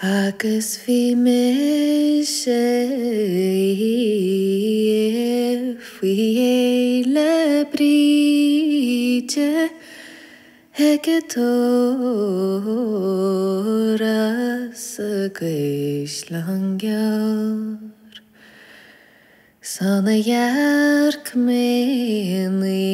הכספי משייף ויהיה לבריצ'ה heketåra sıkışlangar Sana yark menilan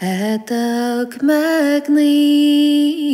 etak magnin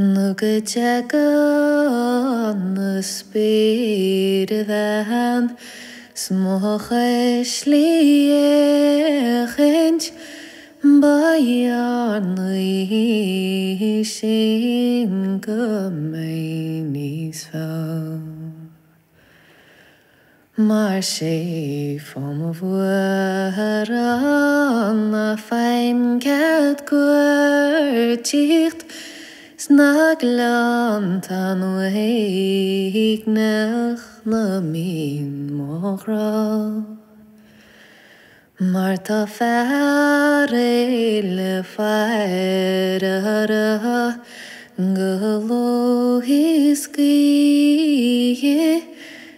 Nu go te go na spéide bhean smocha slíchéint Baarnaí sin go mé níos fá. Mar sé fom bhuaair na féin cead cuairtícht sna land an héicnech na mí mórá. Mar tá fear le fear golóhiscí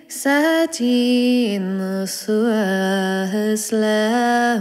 satí na suas le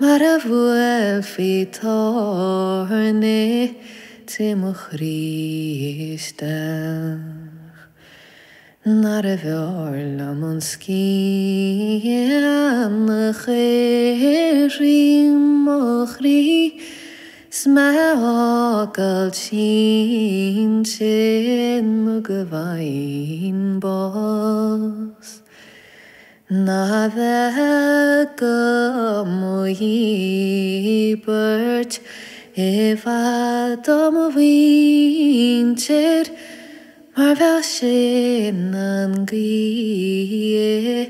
in gáirí na súgra lead Scarráríiste chaún terá leat mar a bhfuil fitáne timachríiste. Nar a Na bheith go muhíbert i bheit dom a bhítir, Mar bhe sin an gí